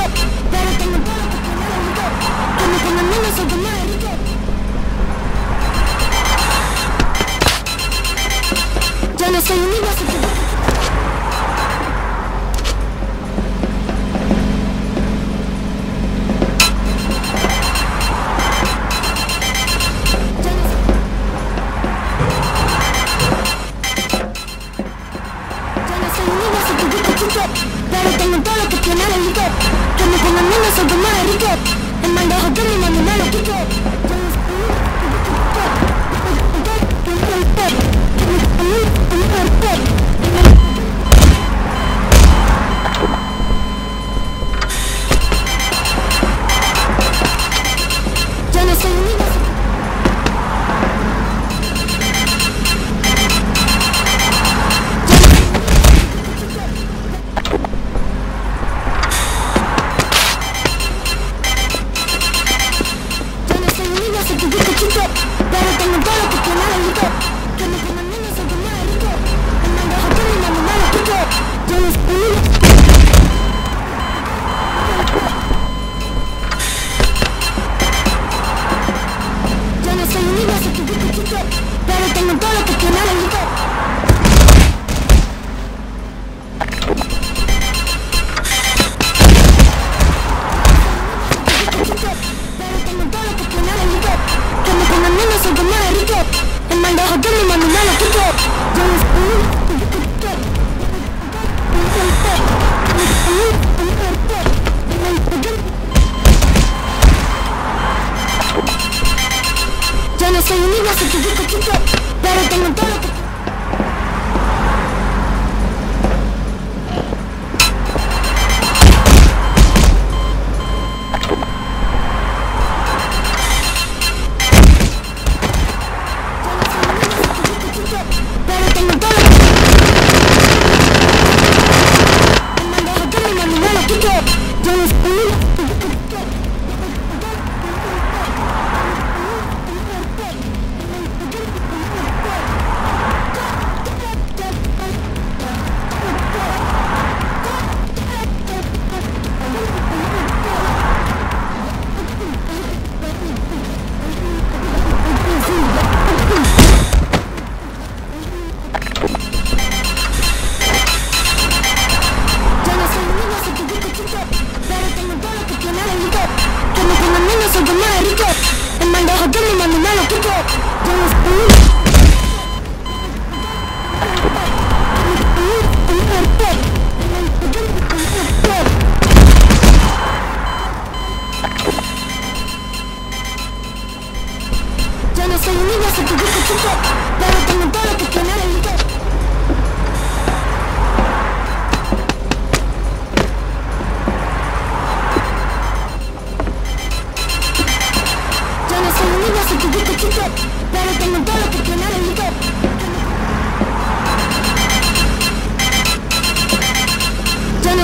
up. Yo no soy un niño, soy chiquito, chiquito, pero tengo todo lo que... Pero tengo todo Hakeme manimala kiko.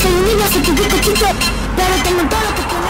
soy un niño, soy tu chiquito, chiquito, pero tengo todo lo que tengo.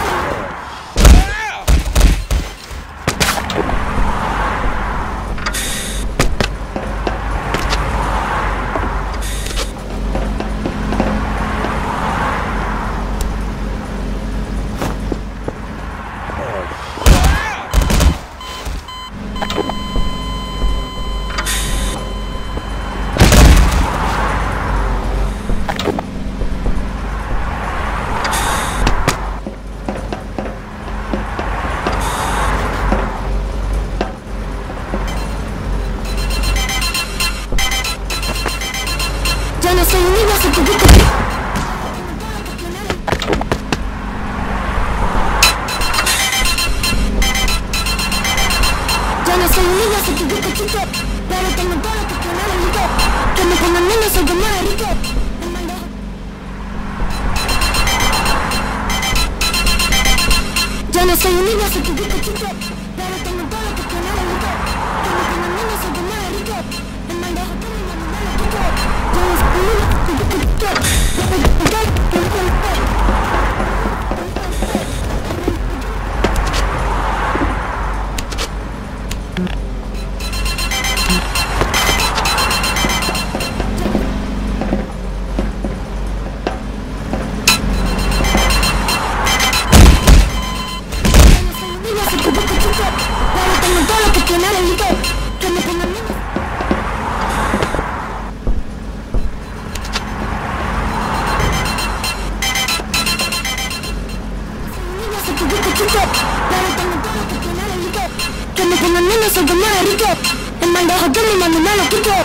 los enemigos se publican. Los enemigos se publican chico, pero tengo todo que poner rico, que me coman menos se coman rico. Yo no soy un niño, soy tu حضرني من الملك كده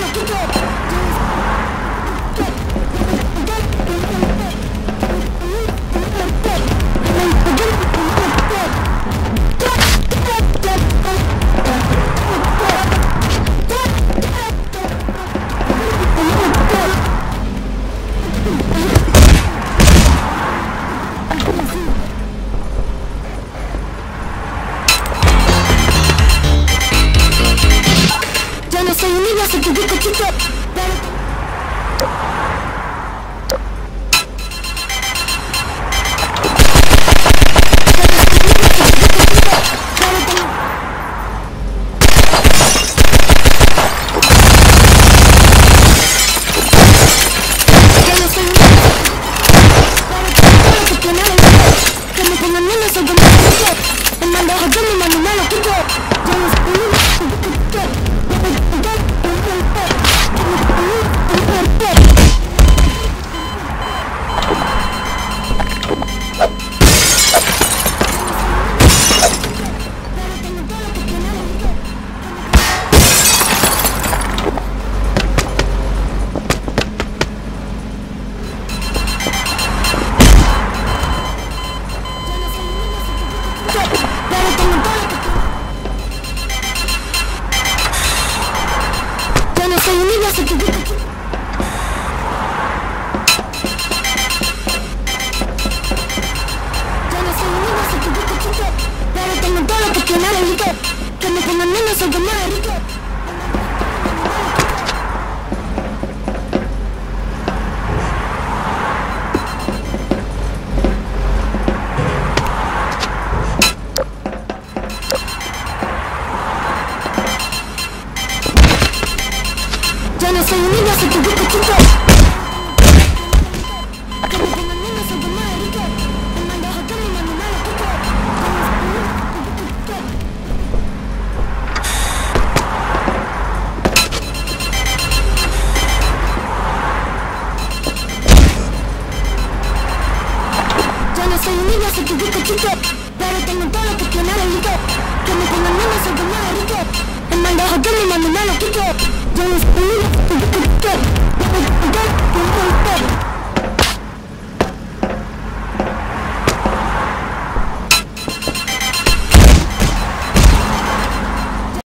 Maintenant, c'est plus vite que TikTok. pero tengo todo lo que Cuando soy un niño. Pero tengo todo lo que tiene rico Que me coman menos o que